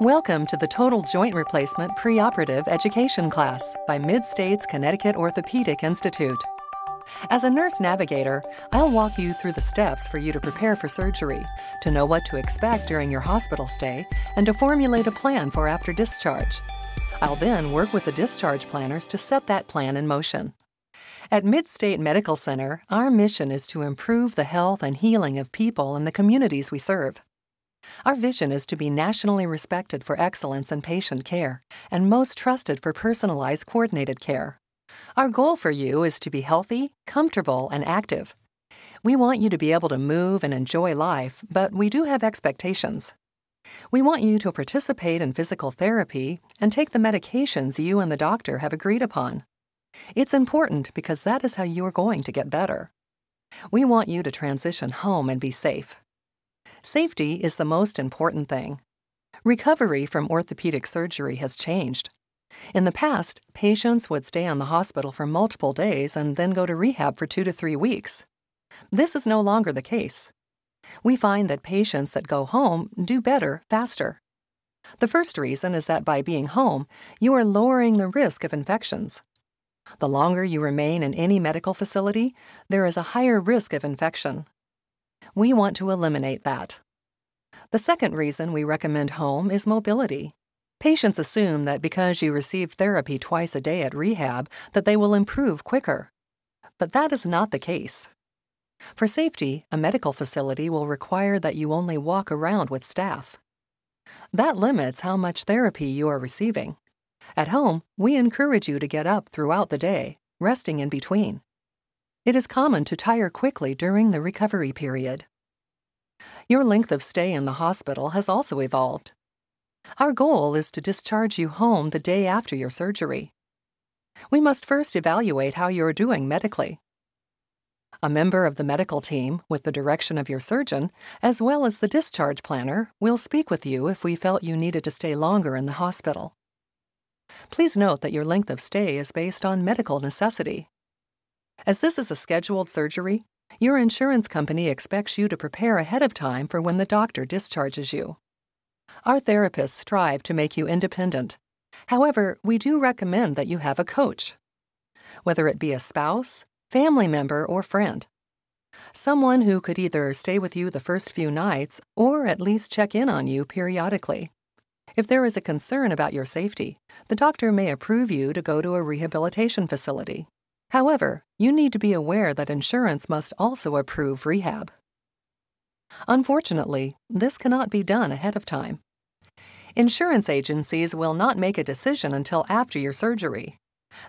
Welcome to the Total Joint Replacement Preoperative Education class by Mid-States Connecticut Orthopedic Institute. As a nurse navigator, I'll walk you through the steps for you to prepare for surgery, to know what to expect during your hospital stay, and to formulate a plan for after discharge. I'll then work with the discharge planners to set that plan in motion. At Midstate Medical Center, our mission is to improve the health and healing of people in the communities we serve. Our vision is to be nationally respected for excellence in patient care and most trusted for personalized coordinated care. Our goal for you is to be healthy, comfortable, and active. We want you to be able to move and enjoy life, but we do have expectations. We want you to participate in physical therapy and take the medications you and the doctor have agreed upon. It's important because that is how you are going to get better. We want you to transition home and be safe. Safety is the most important thing. Recovery from orthopedic surgery has changed. In the past, patients would stay on the hospital for multiple days and then go to rehab for two to three weeks. This is no longer the case. We find that patients that go home do better faster. The first reason is that by being home, you are lowering the risk of infections. The longer you remain in any medical facility, there is a higher risk of infection. We want to eliminate that. The second reason we recommend home is mobility. Patients assume that because you receive therapy twice a day at rehab that they will improve quicker. But that is not the case. For safety, a medical facility will require that you only walk around with staff. That limits how much therapy you are receiving. At home, we encourage you to get up throughout the day, resting in between. It is common to tire quickly during the recovery period. Your length of stay in the hospital has also evolved. Our goal is to discharge you home the day after your surgery. We must first evaluate how you are doing medically. A member of the medical team, with the direction of your surgeon, as well as the discharge planner, will speak with you if we felt you needed to stay longer in the hospital. Please note that your length of stay is based on medical necessity. As this is a scheduled surgery, your insurance company expects you to prepare ahead of time for when the doctor discharges you. Our therapists strive to make you independent. However, we do recommend that you have a coach. Whether it be a spouse, family member, or friend. Someone who could either stay with you the first few nights or at least check in on you periodically. If there is a concern about your safety, the doctor may approve you to go to a rehabilitation facility. However, you need to be aware that insurance must also approve rehab. Unfortunately, this cannot be done ahead of time. Insurance agencies will not make a decision until after your surgery,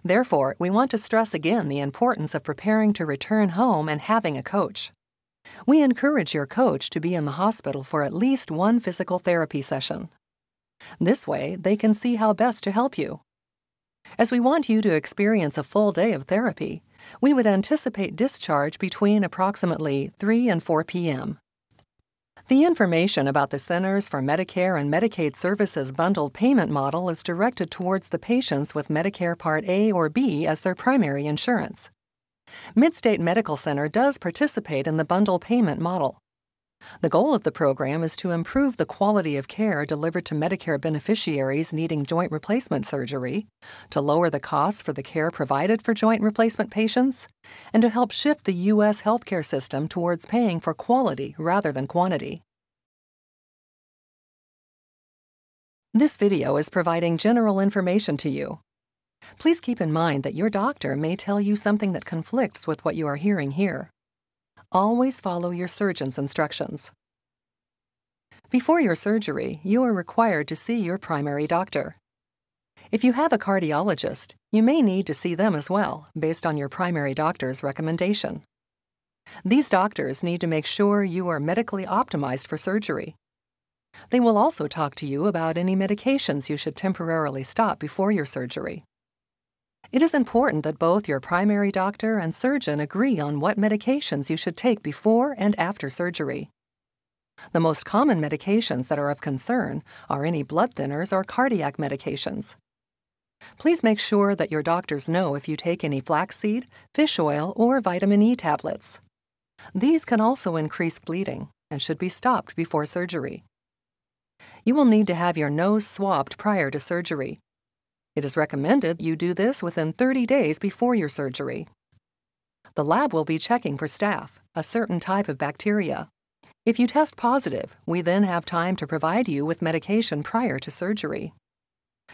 Therefore, we want to stress again the importance of preparing to return home and having a coach. We encourage your coach to be in the hospital for at least one physical therapy session. This way, they can see how best to help you. As we want you to experience a full day of therapy, we would anticipate discharge between approximately 3 and 4 p.m. The information about the Centers for Medicare and Medicaid Services bundled payment model is directed towards the patients with Medicare Part A or B as their primary insurance. Midstate Medical Center does participate in the bundle payment model. The goal of the program is to improve the quality of care delivered to Medicare beneficiaries needing joint replacement surgery, to lower the costs for the care provided for joint replacement patients, and to help shift the U.S. healthcare system towards paying for quality rather than quantity. This video is providing general information to you. Please keep in mind that your doctor may tell you something that conflicts with what you are hearing here. Always follow your surgeon's instructions. Before your surgery, you are required to see your primary doctor. If you have a cardiologist, you may need to see them as well, based on your primary doctor's recommendation. These doctors need to make sure you are medically optimized for surgery. They will also talk to you about any medications you should temporarily stop before your surgery. It is important that both your primary doctor and surgeon agree on what medications you should take before and after surgery. The most common medications that are of concern are any blood thinners or cardiac medications. Please make sure that your doctors know if you take any flaxseed, fish oil, or vitamin E tablets. These can also increase bleeding and should be stopped before surgery. You will need to have your nose swabbed prior to surgery. It is recommended you do this within 30 days before your surgery. The lab will be checking for staph, a certain type of bacteria. If you test positive, we then have time to provide you with medication prior to surgery.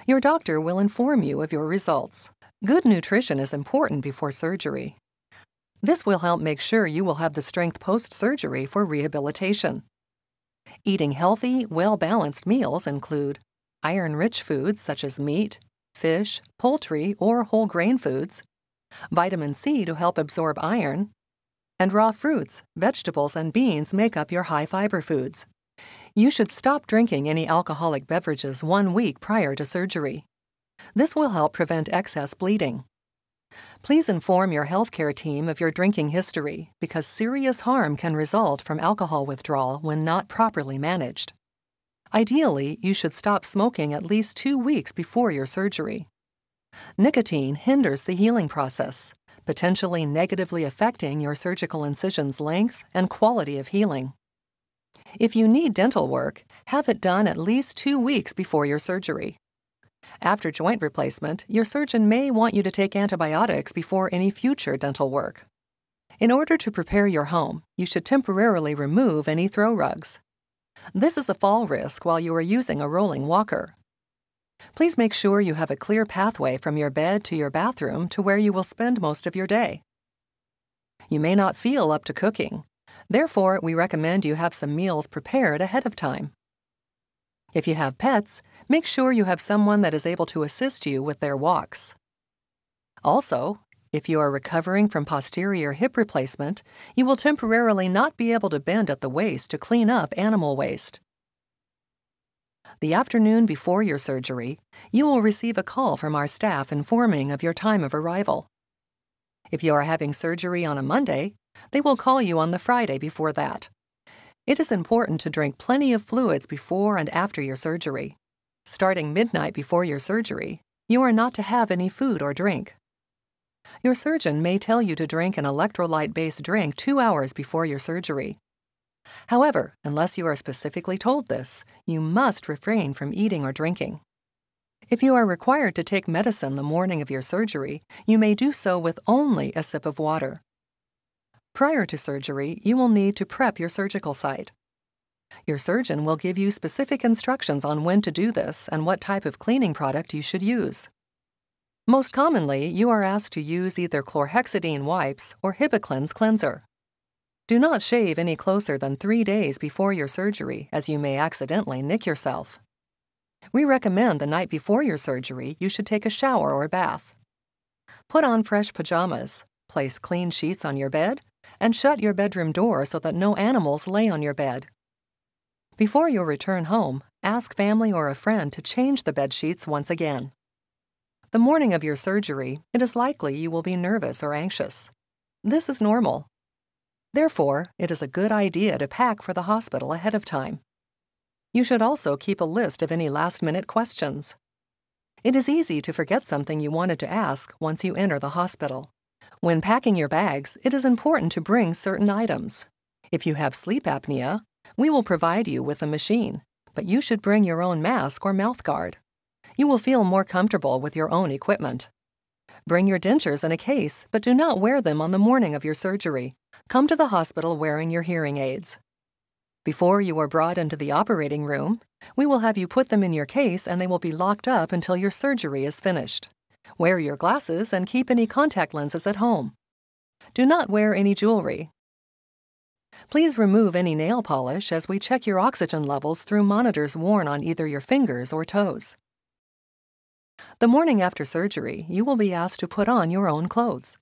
Your doctor will inform you of your results. Good nutrition is important before surgery. This will help make sure you will have the strength post surgery for rehabilitation. Eating healthy, well balanced meals include iron rich foods such as meat, fish, poultry, or whole grain foods, vitamin C to help absorb iron, and raw fruits, vegetables, and beans make up your high fiber foods. You should stop drinking any alcoholic beverages one week prior to surgery. This will help prevent excess bleeding. Please inform your healthcare team of your drinking history because serious harm can result from alcohol withdrawal when not properly managed. Ideally, you should stop smoking at least two weeks before your surgery. Nicotine hinders the healing process, potentially negatively affecting your surgical incision's length and quality of healing. If you need dental work, have it done at least two weeks before your surgery. After joint replacement, your surgeon may want you to take antibiotics before any future dental work. In order to prepare your home, you should temporarily remove any throw rugs. This is a fall risk while you are using a rolling walker. Please make sure you have a clear pathway from your bed to your bathroom to where you will spend most of your day. You may not feel up to cooking. Therefore, we recommend you have some meals prepared ahead of time. If you have pets, make sure you have someone that is able to assist you with their walks. Also, if you are recovering from posterior hip replacement, you will temporarily not be able to bend at the waist to clean up animal waste. The afternoon before your surgery, you will receive a call from our staff informing of your time of arrival. If you are having surgery on a Monday, they will call you on the Friday before that. It is important to drink plenty of fluids before and after your surgery. Starting midnight before your surgery, you are not to have any food or drink. Your surgeon may tell you to drink an electrolyte based drink two hours before your surgery. However, unless you are specifically told this, you must refrain from eating or drinking. If you are required to take medicine the morning of your surgery, you may do so with only a sip of water. Prior to surgery, you will need to prep your surgical site. Your surgeon will give you specific instructions on when to do this and what type of cleaning product you should use. Most commonly, you are asked to use either chlorhexidine wipes or Hibiclens cleanser. Do not shave any closer than three days before your surgery, as you may accidentally nick yourself. We recommend the night before your surgery you should take a shower or bath. Put on fresh pajamas, place clean sheets on your bed, and shut your bedroom door so that no animals lay on your bed. Before you return home, ask family or a friend to change the bed sheets once again. The morning of your surgery, it is likely you will be nervous or anxious. This is normal Therefore, it is a good idea to pack for the hospital ahead of time. You should also keep a list of any last minute questions. It is easy to forget something you wanted to ask once you enter the hospital. When packing your bags, it is important to bring certain items. If you have sleep apnea, we will provide you with a machine, but you should bring your own mask or mouth guard. You will feel more comfortable with your own equipment. Bring your dentures in a case, but do not wear them on the morning of your surgery. Come to the hospital wearing your hearing aids. Before you are brought into the operating room, we will have you put them in your case and they will be locked up until your surgery is finished. Wear your glasses and keep any contact lenses at home. Do not wear any jewelry. Please remove any nail polish as we check your oxygen levels through monitors worn on either your fingers or toes. The morning after surgery, you will be asked to put on your own clothes.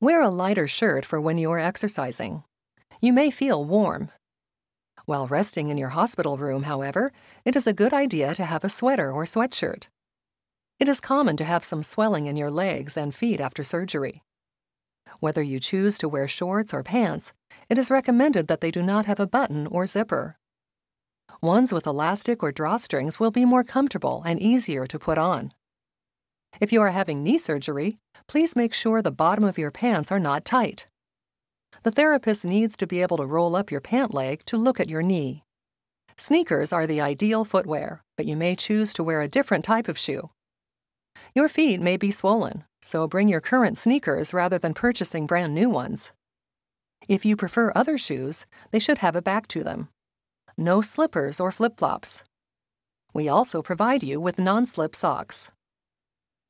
Wear a lighter shirt for when you are exercising. You may feel warm. While resting in your hospital room, however, it is a good idea to have a sweater or sweatshirt. It is common to have some swelling in your legs and feet after surgery. Whether you choose to wear shorts or pants, it is recommended that they do not have a button or zipper. Ones with elastic or drawstrings will be more comfortable and easier to put on. If you are having knee surgery, please make sure the bottom of your pants are not tight. The therapist needs to be able to roll up your pant leg to look at your knee. Sneakers are the ideal footwear, but you may choose to wear a different type of shoe. Your feet may be swollen, so bring your current sneakers rather than purchasing brand new ones. If you prefer other shoes, they should have a back to them. No slippers or flip flops. We also provide you with non slip socks.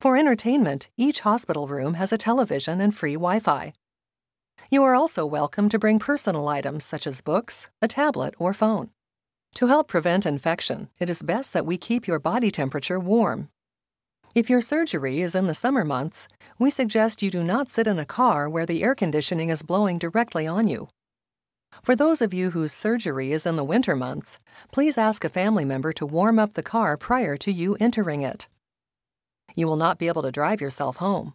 For entertainment, each hospital room has a television and free Wi Fi. You are also welcome to bring personal items such as books, a tablet, or phone. To help prevent infection, it is best that we keep your body temperature warm. If your surgery is in the summer months, we suggest you do not sit in a car where the air conditioning is blowing directly on you. For those of you whose surgery is in the winter months, please ask a family member to warm up the car prior to you entering it. You will not be able to drive yourself home.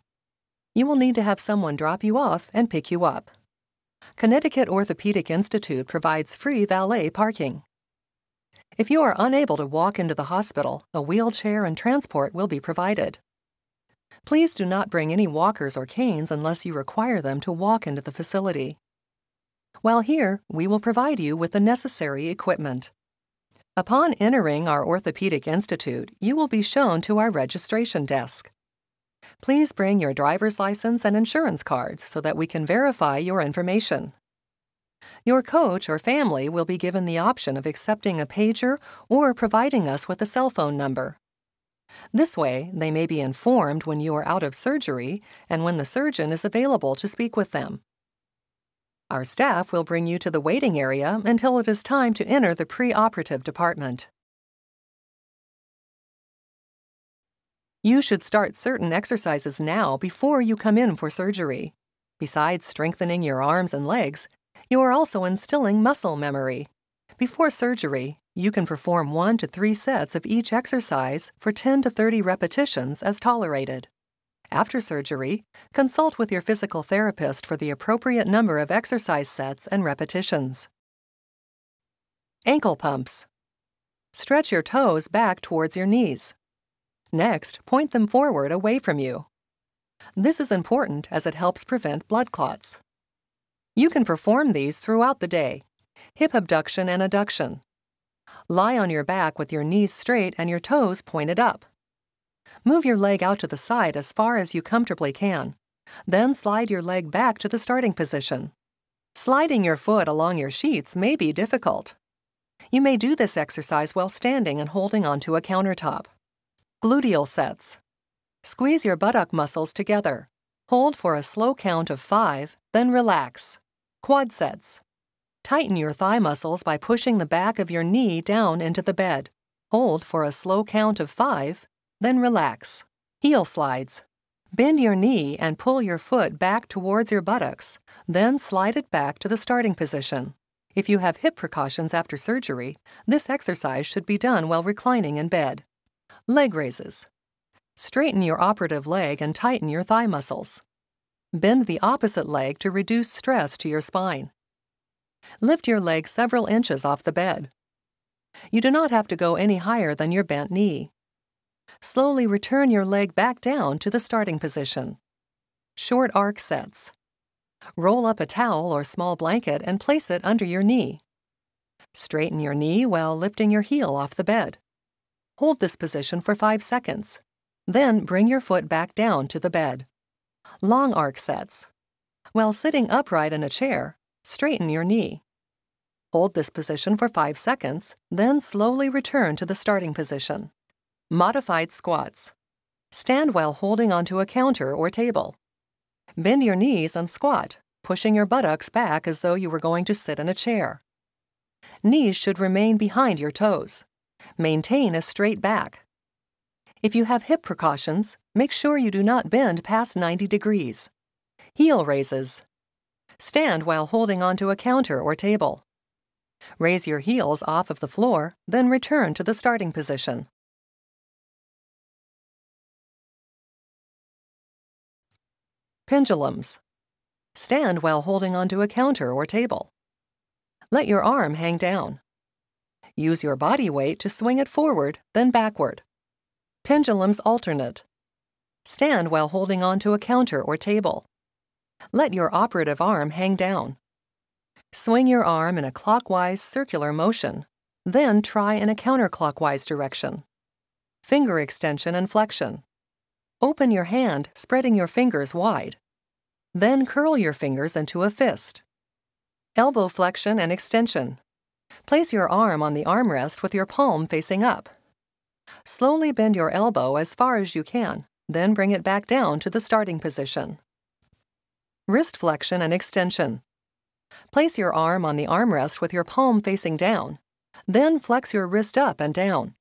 You will need to have someone drop you off and pick you up. Connecticut Orthopedic Institute provides free valet parking. If you are unable to walk into the hospital, a wheelchair and transport will be provided. Please do not bring any walkers or canes unless you require them to walk into the facility. While here, we will provide you with the necessary equipment. Upon entering our Orthopedic Institute, you will be shown to our registration desk. Please bring your driver's license and insurance cards so that we can verify your information. Your coach or family will be given the option of accepting a pager or providing us with a cell phone number. This way, they may be informed when you are out of surgery and when the surgeon is available to speak with them. Our staff will bring you to the waiting area until it is time to enter the preoperative department. You should start certain exercises now before you come in for surgery. Besides strengthening your arms and legs, you are also instilling muscle memory. Before surgery, you can perform 1 to 3 sets of each exercise for 10 to 30 repetitions as tolerated. After surgery, consult with your physical therapist for the appropriate number of exercise sets and repetitions. Ankle pumps. Stretch your toes back towards your knees. Next, point them forward away from you. This is important as it helps prevent blood clots. You can perform these throughout the day. Hip abduction and adduction. Lie on your back with your knees straight and your toes pointed up. Move your leg out to the side as far as you comfortably can. Then slide your leg back to the starting position. Sliding your foot along your sheets may be difficult. You may do this exercise while standing and holding onto a countertop. Gluteal sets. Squeeze your buttock muscles together. Hold for a slow count of five, then relax. Quad sets. Tighten your thigh muscles by pushing the back of your knee down into the bed. Hold for a slow count of five, then relax. Heel slides. Bend your knee and pull your foot back towards your buttocks, then slide it back to the starting position. If you have hip precautions after surgery, this exercise should be done while reclining in bed. Leg raises. Straighten your operative leg and tighten your thigh muscles. Bend the opposite leg to reduce stress to your spine. Lift your leg several inches off the bed. You do not have to go any higher than your bent knee. Slowly return your leg back down to the starting position. Short arc sets. Roll up a towel or small blanket and place it under your knee. Straighten your knee while lifting your heel off the bed. Hold this position for 5 seconds. Then bring your foot back down to the bed long arc sets. While sitting upright in a chair, straighten your knee. Hold this position for 5 seconds, then slowly return to the starting position. Modified squats. Stand while holding onto a counter or table. Bend your knees and squat, pushing your buttocks back as though you were going to sit in a chair. Knees should remain behind your toes. Maintain a straight back. If you have hip precautions, make sure you do not bend past 90 degrees. Heel raises. Stand while holding onto a counter or table. Raise your heels off of the floor, then return to the starting position. Pendulums. Stand while holding onto a counter or table. Let your arm hang down. Use your body weight to swing it forward, then backward. Pendulums alternate. Stand while holding onto a counter or table. Let your operative arm hang down. Swing your arm in a clockwise circular motion. Then try in a counterclockwise direction. Finger extension and flexion. Open your hand, spreading your fingers wide. Then curl your fingers into a fist. Elbow flexion and extension. Place your arm on the armrest with your palm facing up. Slowly bend your elbow as far as you can, then bring it back down to the starting position. Wrist flexion and extension. Place your arm on the armrest with your palm facing down. Then flex your wrist up and down.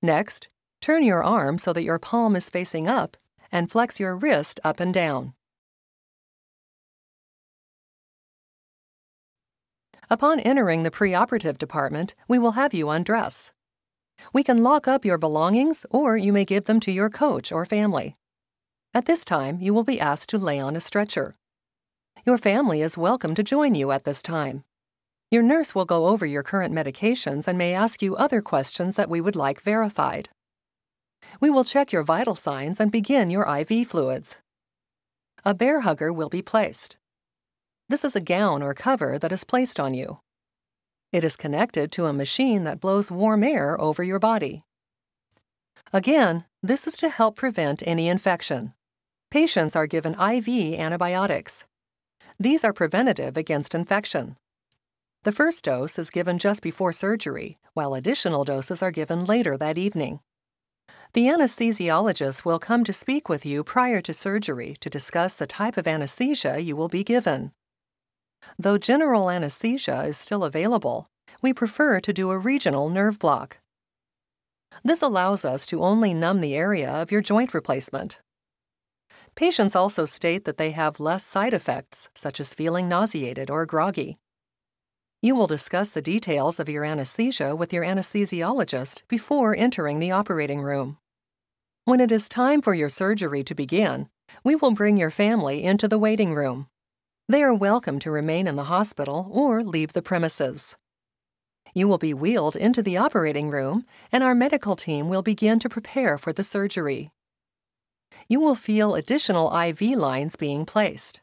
Next, turn your arm so that your palm is facing up and flex your wrist up and down. Upon entering the preoperative department, we will have you undress. We can lock up your belongings or you may give them to your coach or family. At this time, you will be asked to lay on a stretcher. Your family is welcome to join you at this time. Your nurse will go over your current medications and may ask you other questions that we would like verified. We will check your vital signs and begin your IV fluids. A Bair Hugger will be placed. This is a gown or cover that is placed on you. It is connected to a machine that blows warm air over your body. Again, this is to help prevent any infection. Patients are given IV antibiotics. These are preventative against infection. The first dose is given just before surgery, while additional doses are given later that evening. The anesthesiologist will come to speak with you prior to surgery to discuss the type of anesthesia you will be given. Though general anesthesia is still available, we prefer to do a regional nerve block. This allows us to only numb the area of your joint replacement. Patients also state that they have less side effects, such as feeling nauseated or groggy. You will discuss the details of your anesthesia with your anesthesiologist before entering the operating room. When it is time for your surgery to begin, we will bring your family into the waiting room. They are welcome to remain in the hospital or leave the premises. You will be wheeled into the operating room, and our medical team will begin to prepare for the surgery you will feel additional IV lines being placed.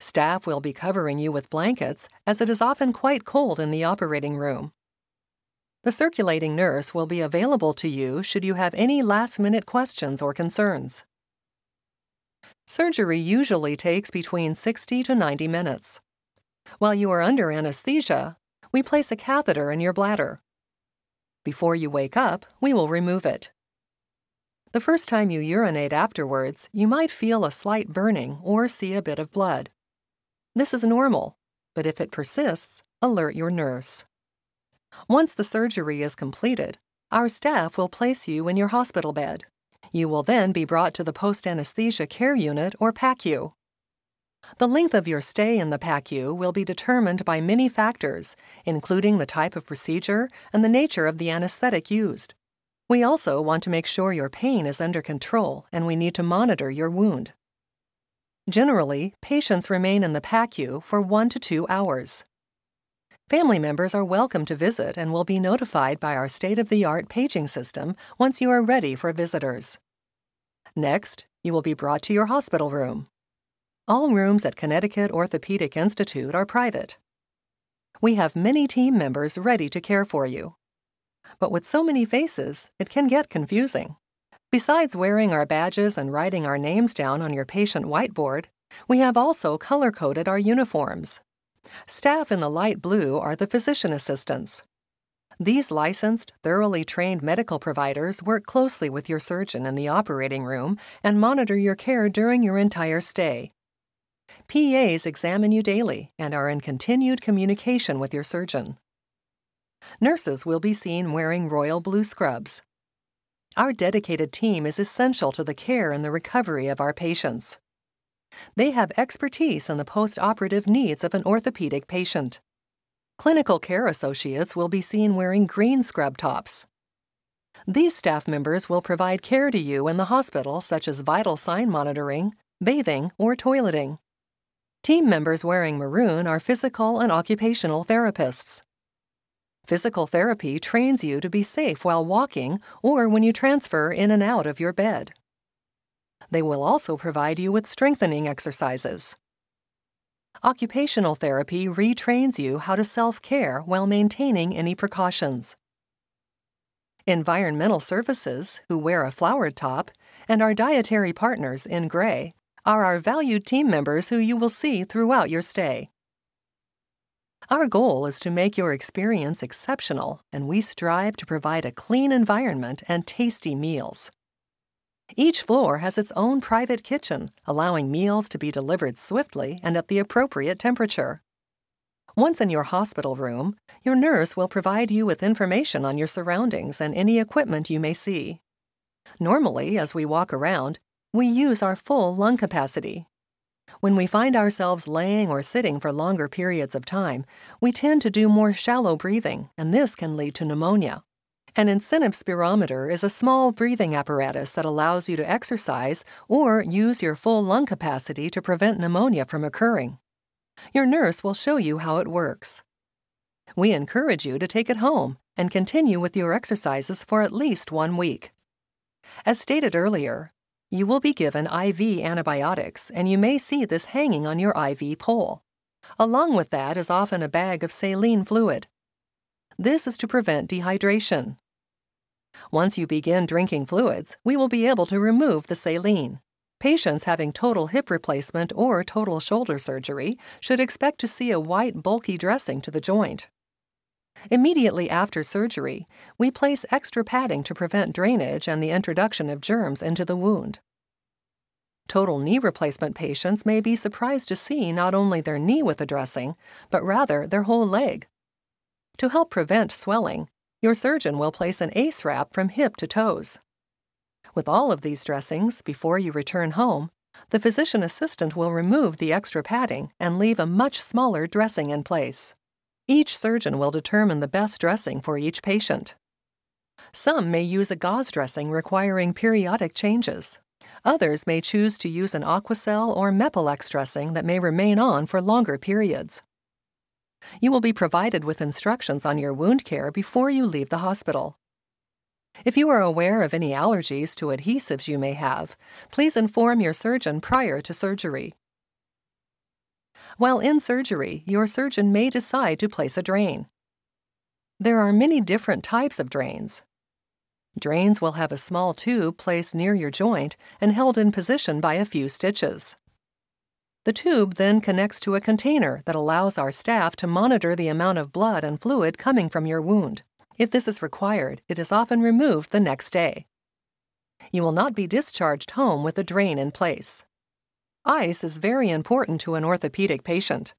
Staff will be covering you with blankets as it is often quite cold in the operating room. The circulating nurse will be available to you should you have any last minute questions or concerns. Surgery usually takes between 60 to 90 minutes. While you are under anesthesia, we place a catheter in your bladder. Before you wake up, we will remove it. The first time you urinate afterwards, you might feel a slight burning or see a bit of blood. This is normal, but if it persists, alert your nurse. Once the surgery is completed, our staff will place you in your hospital bed. You will then be brought to the post anesthesia care unit or PACU. The length of your stay in the PACU will be determined by many factors, including the type of procedure and the nature of the anesthetic used. We also want to make sure your pain is under control and we need to monitor your wound. Generally, patients remain in the PACU for one to two hours. Family members are welcome to visit and will be notified by our state of the art paging system once you are ready for visitors. Next, you will be brought to your hospital room. All rooms at Connecticut Orthopedic Institute are private. We have many team members ready to care for you but with so many faces, it can get confusing. Besides wearing our badges and writing our names down on your patient whiteboard, we have also color coded our uniforms. Staff in the light blue are the physician assistants. These licensed, thoroughly trained medical providers work closely with your surgeon in the operating room and monitor your care during your entire stay. PAs examine you daily and are in continued communication with your surgeon. Nurses will be seen wearing royal blue scrubs. Our dedicated team is essential to the care and the recovery of our patients. They have expertise in the post operative needs of an orthopedic patient. Clinical care associates will be seen wearing green scrub tops. These staff members will provide care to you in the hospital, such as vital sign monitoring, bathing, or toileting. Team members wearing maroon are physical and occupational therapists. Physical therapy trains you to be safe while walking or when you transfer in and out of your bed. They will also provide you with strengthening exercises. Occupational therapy retrains you how to self care while maintaining any precautions. Environmental Services, who wear a flowered top, and our dietary partners in gray, are our valued team members who you will see throughout your stay. Our goal is to make your experience exceptional, and we strive to provide a clean environment and tasty meals. Each floor has its own private kitchen, allowing meals to be delivered swiftly and at the appropriate temperature. Once in your hospital room, your nurse will provide you with information on your surroundings and any equipment you may see. Normally, as we walk around, we use our full lung capacity. When we find ourselves laying or sitting for longer periods of time, we tend to do more shallow breathing, and this can lead to pneumonia. An incentive spirometer is a small breathing apparatus that allows you to exercise or use your full lung capacity to prevent pneumonia from occurring. Your nurse will show you how it works. We encourage you to take it home and continue with your exercises for at least one week. As stated earlier, you will be given IV antibiotics, and you may see this hanging on your IV pole. Along with that is often a bag of saline fluid. This is to prevent dehydration. Once you begin drinking fluids, we will be able to remove the saline. Patients having total hip replacement or total shoulder surgery should expect to see a white, bulky dressing to the joint. Immediately after surgery, we place extra padding to prevent drainage and the introduction of germs into the wound. Total knee replacement patients may be surprised to see not only their knee with a dressing, but rather their whole leg. To help prevent swelling, your surgeon will place an ACE wrap from hip to toes. With all of these dressings, before you return home, the physician assistant will remove the extra padding and leave a much smaller dressing in place. Each surgeon will determine the best dressing for each patient. Some may use a gauze dressing requiring periodic changes. Others may choose to use an Aquacel or Mepilex dressing that may remain on for longer periods. You will be provided with instructions on your wound care before you leave the hospital. If you are aware of any allergies to adhesives you may have, please inform your surgeon prior to surgery. While in surgery, your surgeon may decide to place a drain. There are many different types of drains. Drains will have a small tube placed near your joint and held in position by a few stitches. The tube then connects to a container that allows our staff to monitor the amount of blood and fluid coming from your wound. If this is required, it is often removed the next day. You will not be discharged home with the drain in place. Ice is very important to an orthopedic patient.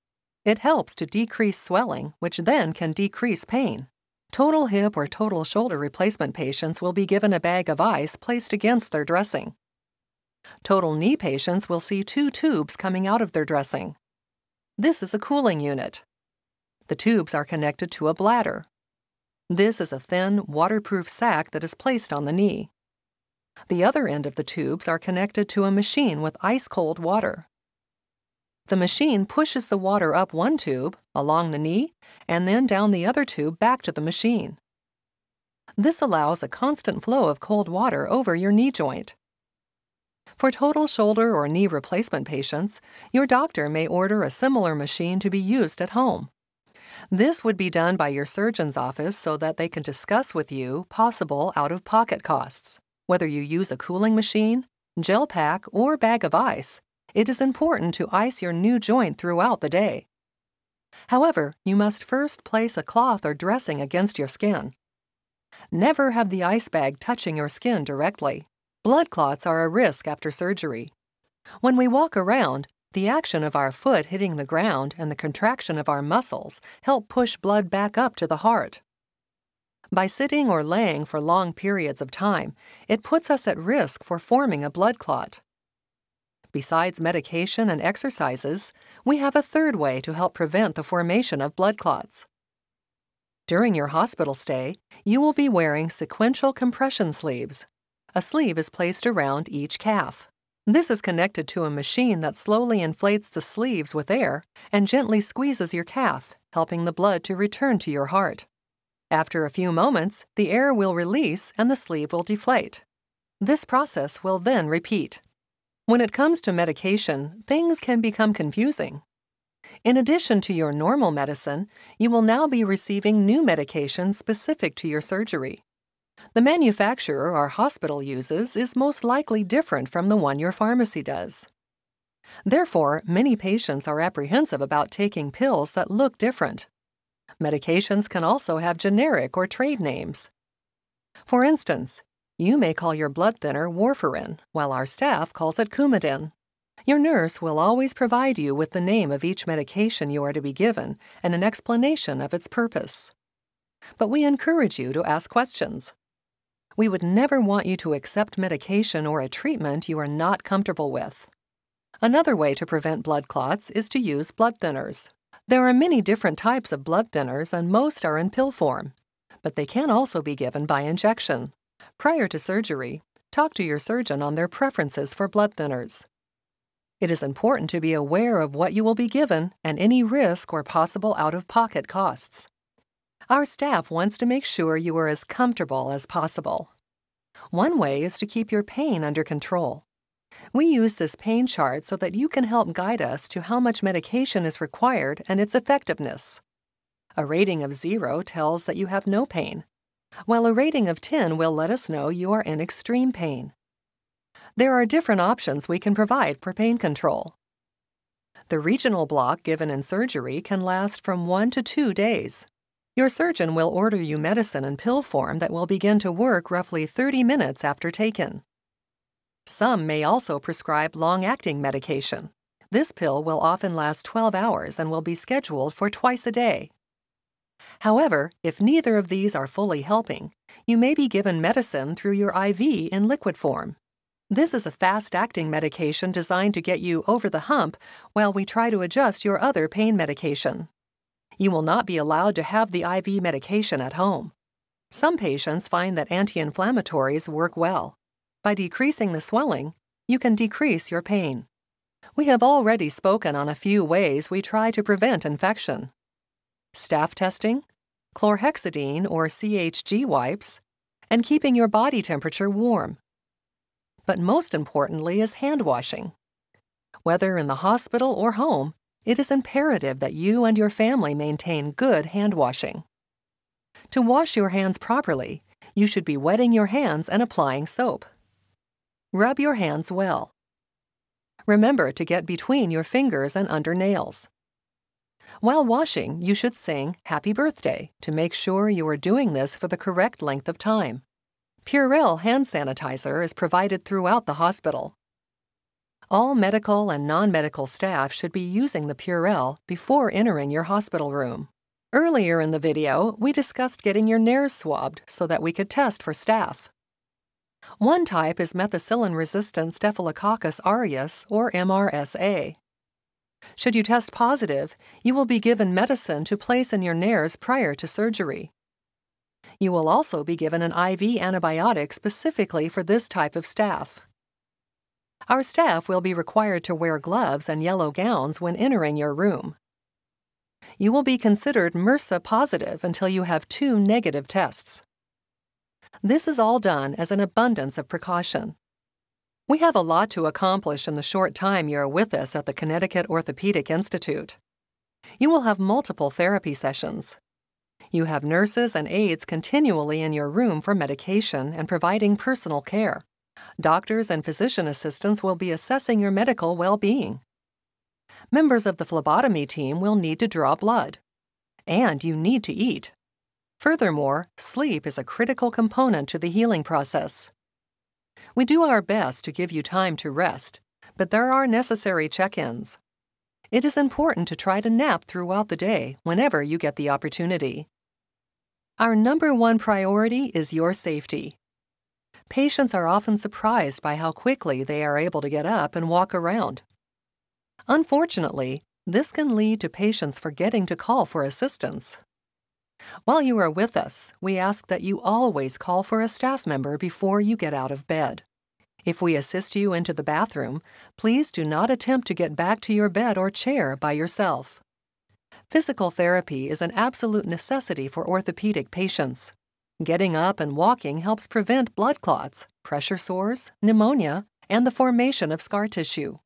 It helps to decrease swelling, which then can decrease pain. Total hip or total shoulder replacement patients will be given a bag of ice placed against their dressing. Total knee patients will see two tubes coming out of their dressing. This is a cooling unit. The tubes are connected to a bladder, this is a thin, waterproof sac that is placed on the knee. The other end of the tubes are connected to a machine with ice cold water. The machine pushes the water up one tube, along the knee, and then down the other tube back to the machine. This allows a constant flow of cold water over your knee joint. For total shoulder or knee replacement patients, your doctor may order a similar machine to be used at home. This would be done by your surgeon's office so that they can discuss with you possible out of pocket costs. Whether you use a cooling machine, gel pack, or bag of ice, it is important to ice your new joint throughout the day. However, you must first place a cloth or dressing against your skin. Never have the ice bag touching your skin directly. Blood clots are a risk after surgery. When we walk around, the action of our foot hitting the ground and the contraction of our muscles help push blood back up to the heart. By sitting or laying for long periods of time, it puts us at risk for forming a blood clot. Besides medication and exercises, we have a third way to help prevent the formation of blood clots. During your hospital stay, you will be wearing sequential compression sleeves. A sleeve is placed around each calf. This is connected to a machine that slowly inflates the sleeves with air and gently squeezes your calf, helping the blood to return to your heart. After a few moments, the air will release and the sleeve will deflate. This process will then repeat. When it comes to medication, things can become confusing. In addition to your normal medicine, you will now be receiving new medications specific to your surgery. The manufacturer our hospital uses is most likely different from the one your pharmacy does. Therefore, many patients are apprehensive about taking pills that look different. Medications can also have generic or trade names. For instance, you may call your blood thinner warfarin, while our staff calls it Coumadin. Your nurse will always provide you with the name of each medication you are to be given and an explanation of its purpose. But we encourage you to ask questions. We would never want you to accept medication or a treatment you are not comfortable with. Another way to prevent blood clots is to use blood thinners. There are many different types of blood thinners, and most are in pill form, but they can also be given by injection. Prior to surgery, talk to your surgeon on their preferences for blood thinners. It is important to be aware of what you will be given and any risk or possible out of pocket costs. Our staff wants to make sure you are as comfortable as possible. One way is to keep your pain under control. We use this pain chart so that you can help guide us to how much medication is required and its effectiveness. A rating of 0 tells that you have no pain, while a rating of 10 will let us know you are in extreme pain. There are different options we can provide for pain control. The regional block given in surgery can last from 1 to 2 days. Your surgeon will order you medicine in pill form that will begin to work roughly 30 minutes after taken. Some may also prescribe long acting medication. This pill will often last 12 hours and will be scheduled for twice a day. However, if neither of these are fully helping, you may be given medicine through your IV in liquid form. This is a fast acting medication designed to get you over the hump while we try to adjust your other pain medication. You will not be allowed to have the IV medication at home. Some patients find that anti inflammatories work well. By decreasing the swelling, you can decrease your pain. We have already spoken on a few ways we try to prevent infection. Staph testing, chlorhexidine or CHG wipes, and keeping your body temperature warm. But most importantly is hand washing. Whether in the hospital or home, it is imperative that you and your family maintain good hand washing. To wash your hands properly, you should be wetting your hands and applying soap. Rub your hands well. Remember to get between your fingers and under nails. While washing, you should sing Happy Birthday to make sure you are doing this for the correct length of time. Purell hand sanitizer is provided throughout the hospital. All medical and non medical staff should be using the Purell before entering your hospital room. Earlier in the video, we discussed getting your nares swabbed so that we could test for staph. One type is methicillin resistant Staphylococcus aureus, or MRSA. Should you test positive, you will be given medicine to place in your nares prior to surgery. You will also be given an IV antibiotic specifically for this type of staph. Our staff will be required to wear gloves and yellow gowns when entering your room. You will be considered MRSA positive until you have two negative tests. This is all done as an abundance of precaution. We have a lot to accomplish in the short time you are with us at the Connecticut Orthopedic Institute. You will have multiple therapy sessions. You have nurses and aides continually in your room for medication and providing personal care. Doctors and physician assistants will be assessing your medical well being. Members of the phlebotomy team will need to draw blood. And you need to eat. Furthermore, sleep is a critical component to the healing process. We do our best to give you time to rest, but there are necessary check ins. It is important to try to nap throughout the day whenever you get the opportunity. Our number one priority is your safety. Patients are often surprised by how quickly they are able to get up and walk around. Unfortunately, this can lead to patients forgetting to call for assistance while you are with us, we ask that you always call for a staff member before you get out of bed. If we assist you into the bathroom, please do not attempt to get back to your bed or chair by yourself. Physical therapy is an absolute necessity for orthopedic patients. Getting up and walking helps prevent blood clots, pressure sores, pneumonia, and the formation of scar tissue.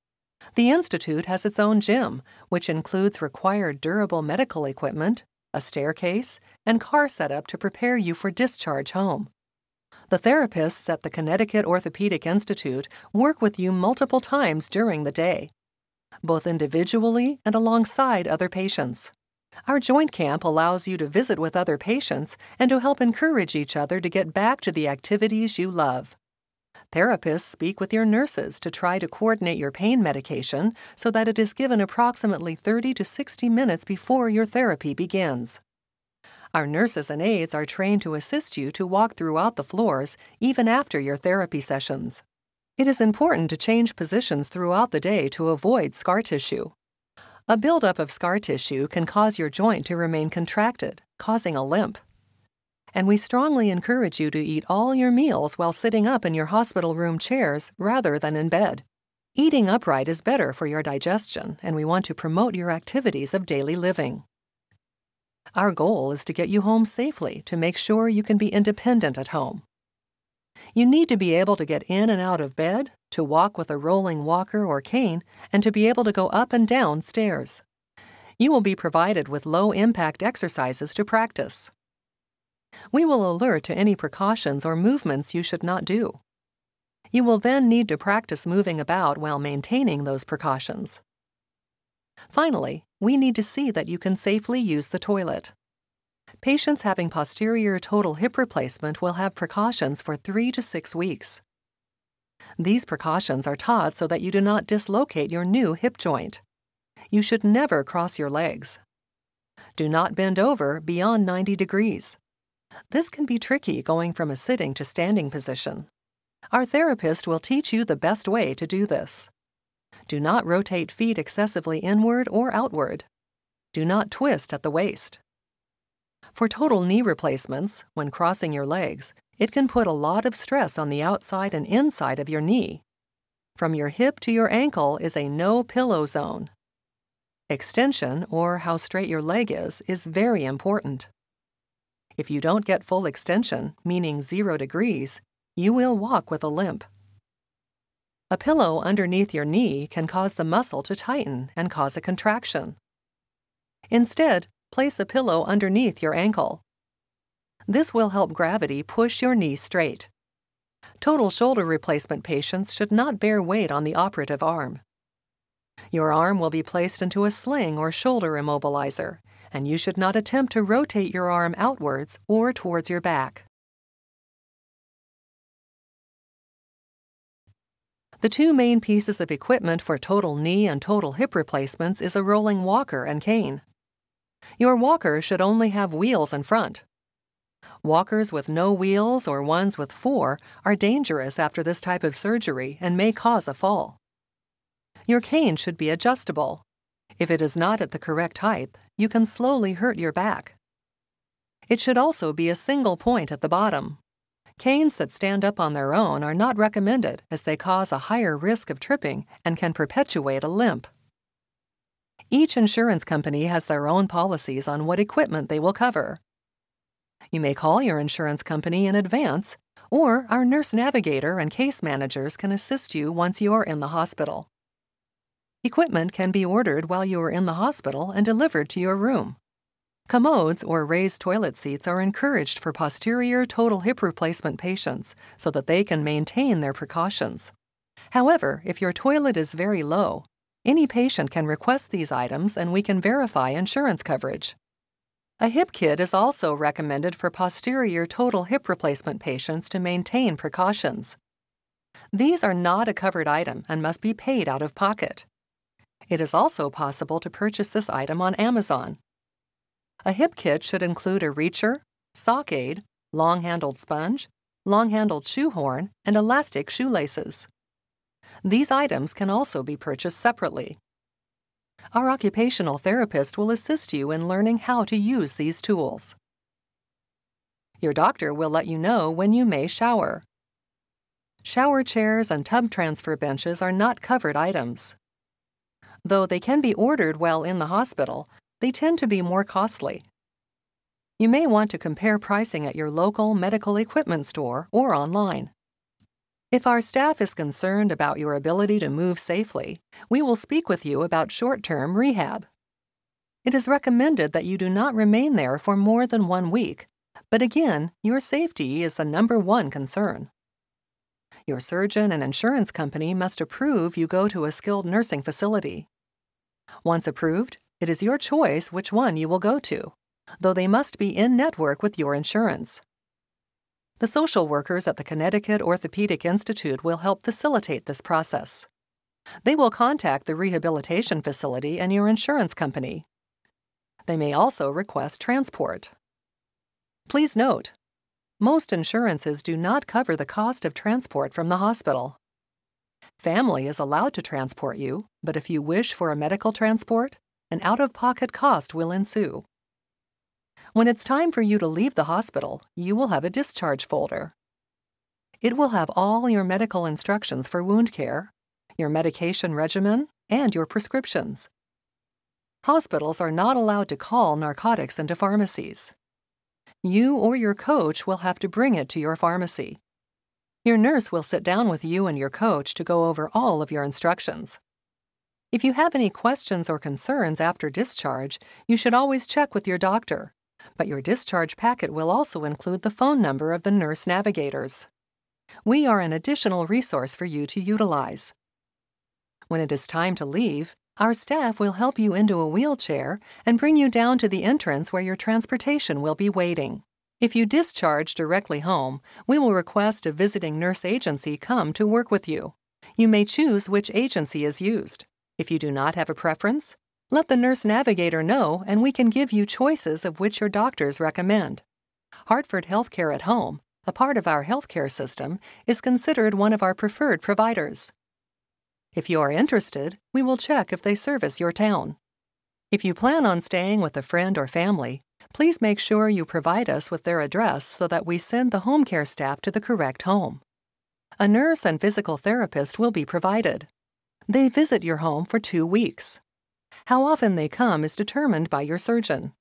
The Institute has its own gym, which includes required durable medical equipment, a staircase, and car setup to prepare you for discharge home. The therapists at the Connecticut Orthopedic Institute work with you multiple times during the day, both individually and alongside other patients. Our joint camp allows you to visit with other patients and to help encourage each other to get back to the activities you love. Therapists speak with your nurses to try to coordinate your pain medication so that it is given approximately 30 to 60 minutes before your therapy begins. Our nurses and aides are trained to assist you to walk throughout the floors even after your therapy sessions. It is important to change positions throughout the day to avoid scar tissue. A buildup of scar tissue can cause your joint to remain contracted, causing a limp. And we strongly encourage you to eat all your meals while sitting up in your hospital room chairs rather than in bed. Eating upright is better for your digestion, and we want to promote your activities of daily living. Our goal is to get you home safely to make sure you can be independent at home. You need to be able to get in and out of bed, to walk with a rolling walker or cane, and to be able to go up and down stairs. You will be provided with low impact exercises to practice. We will alert to any precautions or movements you should not do. You will then need to practice moving about while maintaining those precautions. Finally, we need to see that you can safely use the toilet. Patients having posterior total hip replacement will have precautions for three to six weeks. These precautions are taught so that you do not dislocate your new hip joint. You should never cross your legs. Do not bend over beyond 90 degrees. This can be tricky going from a sitting to standing position. Our therapist will teach you the best way to do this. Do not rotate feet excessively inward or outward. Do not twist at the waist. For total knee replacements, when crossing your legs, it can put a lot of stress on the outside and inside of your knee. From your hip to your ankle is a no pillow zone. Extension, or how straight your leg is, is very important. If you don't get full extension, meaning zero degrees, you will walk with a limp. A pillow underneath your knee can cause the muscle to tighten and cause a contraction. Instead, place a pillow underneath your ankle. This will help gravity push your knee straight. Total shoulder replacement patients should not bear weight on the operative arm. Your arm will be placed into a sling or shoulder immobilizer, and you should not attempt to rotate your arm outwards or towards your back. The two main pieces of equipment for total knee and total hip replacements is a rolling walker and cane. Your walker should only have wheels in front. Walkers with no wheels or ones with four are dangerous after this type of surgery and may cause a fall. Your cane should be adjustable, if it is not at the correct height, you can slowly hurt your back. It should also be a single point at the bottom. Canes that stand up on their own are not recommended as they cause a higher risk of tripping and can perpetuate a limp. Each insurance company has their own policies on what equipment they will cover. You may call your insurance company in advance, or our nurse navigator and case managers can assist you once you are in the hospital. Equipment can be ordered while you are in the hospital and delivered to your room. Commodes or raised toilet seats are encouraged for posterior total hip replacement patients so that they can maintain their precautions. However, if your toilet is very low, any patient can request these items and we can verify insurance coverage. A hip kit is also recommended for posterior total hip replacement patients to maintain precautions. These are not a covered item and must be paid out of pocket. It is also possible to purchase this item on Amazon. A hip kit should include a reacher, sock aid, long handled sponge, long handled shoehorn, and elastic shoelaces. These items can also be purchased separately. Our occupational therapist will assist you in learning how to use these tools. Your doctor will let you know when you may shower. Shower chairs and tub transfer benches are not covered items. Though they can be ordered while in the hospital, they tend to be more costly. You may want to compare pricing at your local medical equipment store or online. If our staff is concerned about your ability to move safely, we will speak with you about short term rehab. It is recommended that you do not remain there for more than one week, but again, your safety is the number one concern. Your surgeon and insurance company must approve you go to a skilled nursing facility. Once approved, it is your choice which one you will go to, though they must be in network with your insurance. The social workers at the Connecticut Orthopedic Institute will help facilitate this process. They will contact the rehabilitation facility and your insurance company. They may also request transport. Please note, most insurances do not cover the cost of transport from the hospital. Family is allowed to transport you, but if you wish for a medical transport, an out of pocket cost will ensue. When it's time for you to leave the hospital, you will have a discharge folder. It will have all your medical instructions for wound care, your medication regimen, and your prescriptions. Hospitals are not allowed to call narcotics into pharmacies. You or your coach will have to bring it to your pharmacy. Your nurse will sit down with you and your coach to go over all of your instructions. If you have any questions or concerns after discharge, you should always check with your doctor but your discharge packet will also include the phone number of the nurse navigators. We are an additional resource for you to utilize. When it is time to leave, our staff will help you into a wheelchair and bring you down to the entrance where your transportation will be waiting. If you discharge directly home, we will request a visiting nurse agency come to work with you. You may choose which agency is used. If you do not have a preference, let the nurse navigator know, and we can give you choices of which your doctors recommend. Hartford Healthcare at Home, a part of our healthcare system, is considered one of our preferred providers. If you are interested, we will check if they service your town. If you plan on staying with a friend or family, please make sure you provide us with their address so that we send the home care staff to the correct home. A nurse and physical therapist will be provided. They visit your home for two weeks. How often they come is determined by your surgeon.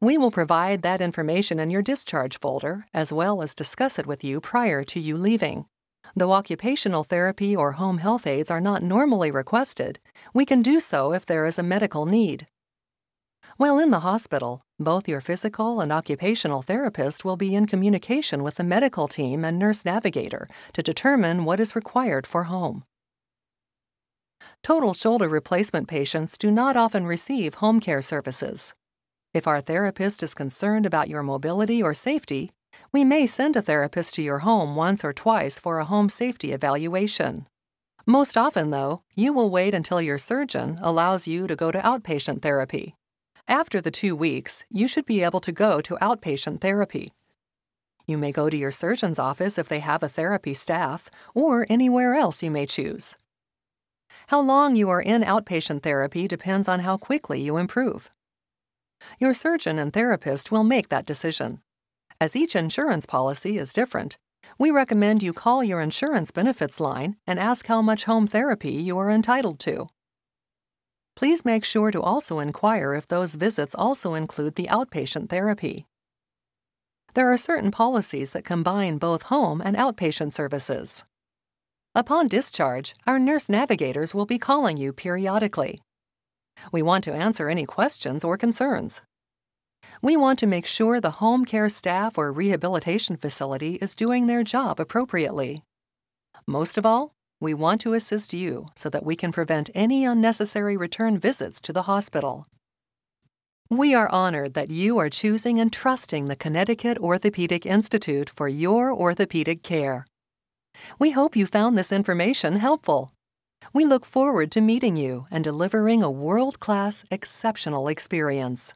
We will provide that information in your discharge folder, as well as discuss it with you prior to you leaving. Though occupational therapy or home health aides are not normally requested, we can do so if there is a medical need. While in the hospital, both your physical and occupational therapist will be in communication with the medical team and nurse navigator to determine what is required for home. Total shoulder replacement patients do not often receive home care services. If our therapist is concerned about your mobility or safety, we may send a therapist to your home once or twice for a home safety evaluation. Most often, though, you will wait until your surgeon allows you to go to outpatient therapy. After the two weeks, you should be able to go to outpatient therapy. You may go to your surgeon's office if they have a therapy staff, or anywhere else you may choose. How long you are in outpatient therapy depends on how quickly you improve. Your surgeon and therapist will make that decision. As each insurance policy is different, we recommend you call your insurance benefits line and ask how much home therapy you are entitled to. Please make sure to also inquire if those visits also include the outpatient therapy. There are certain policies that combine both home and outpatient services. Upon discharge, our nurse navigators will be calling you periodically. We want to answer any questions or concerns. We want to make sure the home care staff or rehabilitation facility is doing their job appropriately. Most of all, we want to assist you so that we can prevent any unnecessary return visits to the hospital. We are honored that you are choosing and trusting the Connecticut Orthopedic Institute for your orthopedic care. We hope you found this information helpful. We look forward to meeting you and delivering a world class, exceptional experience.